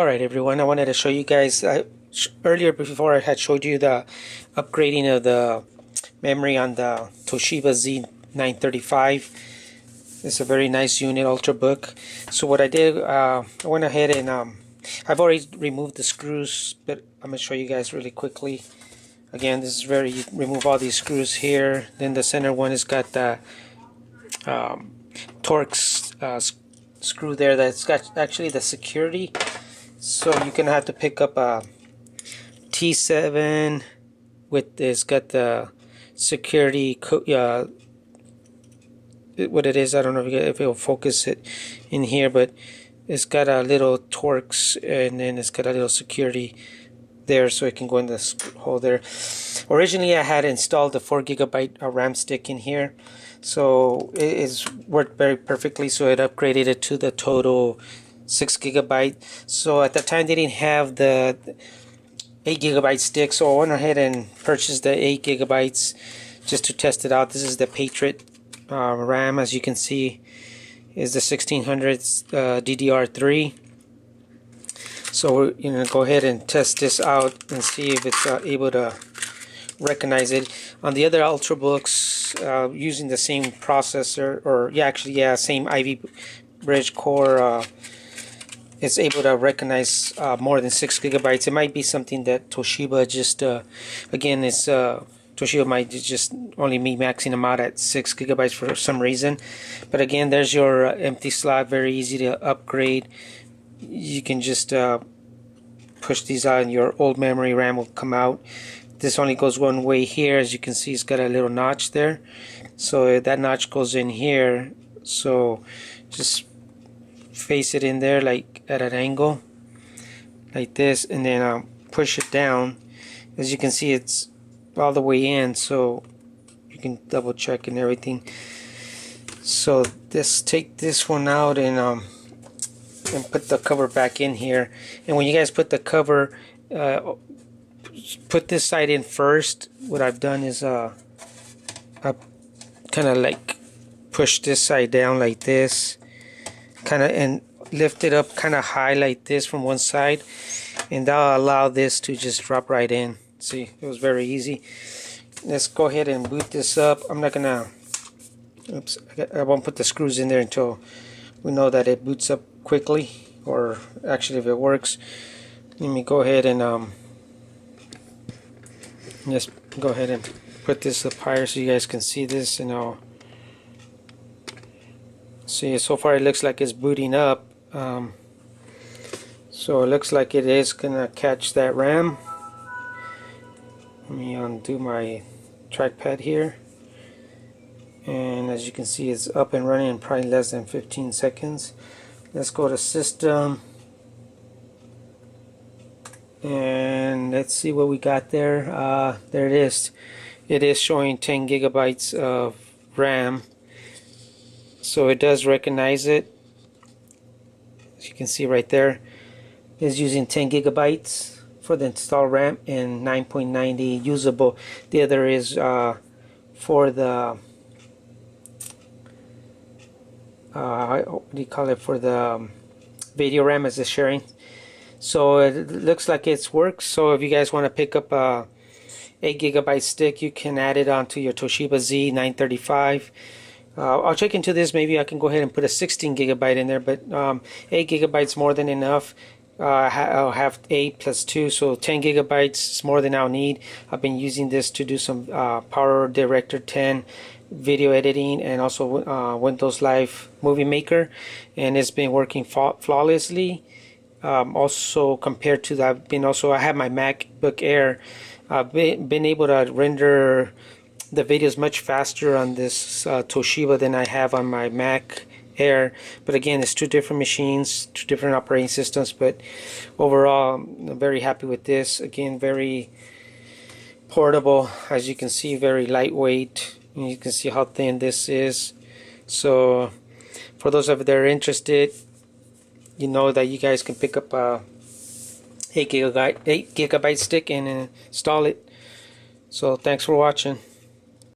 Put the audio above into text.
Alright everyone, I wanted to show you guys, sh earlier before I had showed you the upgrading of the memory on the Toshiba Z935. It's a very nice unit, Ultrabook. So what I did, uh, I went ahead and um, I've already removed the screws, but I'm going to show you guys really quickly. Again, this is very, remove all these screws here. Then the center one has got the um, Torx uh, screw there that's got actually the security so you're gonna have to pick up a T7 with this got the security uh, what it is I don't know if it'll focus it in here but it's got a little Torx and then it's got a little security there so it can go in this hole there. Originally I had installed the 4 gigabyte RAM stick in here so it is worked very perfectly so it upgraded it to the total six gigabyte. So at the time they didn't have the eight gigabyte stick so I went ahead and purchased the eight gigabytes just to test it out. This is the Patriot uh, RAM. As you can see is the 1600 uh, DDR3 so we're you know go ahead and test this out and see if it's uh, able to recognize it. On the other ultrabooks uh, using the same processor or yeah actually yeah same Ivy Bridge core uh, it's able to recognize uh, more than six gigabytes. It might be something that Toshiba just, uh, again, it's uh, Toshiba might just only be maxing them out at six gigabytes for some reason. But again, there's your uh, empty slot, very easy to upgrade. You can just uh, push these out, and your old memory RAM will come out. This only goes one way here, as you can see, it's got a little notch there. So that notch goes in here. So just face it in there like at an angle like this and then I'll push it down. As you can see it's all the way in so you can double check and everything. So let's take this one out and um and put the cover back in here. And when you guys put the cover uh, put this side in first what I've done is uh I kind of like push this side down like this kind of and lift it up kind of high like this from one side and that'll allow this to just drop right in. See it was very easy. Let's go ahead and boot this up. I'm not gonna oops I won't put the screws in there until we know that it boots up quickly or actually if it works. Let me go ahead and um, just go ahead and put this up higher so you guys can see this and I'll see so far it looks like it's booting up. Um, so it looks like it is gonna catch that RAM. Let me undo my trackpad here. And as you can see it's up and running in probably less than 15 seconds. Let's go to system. And let's see what we got there. Uh, there it is. It is showing 10 gigabytes of RAM so it does recognize it. As you can see right there is using 10 gigabytes for the install RAM and 9.90 usable. The other is uh, for the uh, what do you call it for the um, video RAM as a sharing. So it looks like it's works so if you guys want to pick up a 8 gigabyte stick you can add it onto your Toshiba Z935 uh, I'll check into this. Maybe I can go ahead and put a 16 gigabyte in there, but um, 8 gigabytes more than enough. Uh, I'll have 8 plus 2, so 10 gigabytes is more than I'll need. I've been using this to do some uh, Power Director 10 video editing and also uh, Windows Live Movie Maker, and it's been working flawlessly. Um, also compared to that, I've been also I have my MacBook Air. I've been, been able to render the video is much faster on this uh, Toshiba than I have on my Mac Air. But again it's two different machines two different operating systems but overall I'm very happy with this. Again very portable as you can see very lightweight you can see how thin this is. So for those of you that are interested you know that you guys can pick up a 8 gigabyte 8 gigabyte stick and install it. So thanks for watching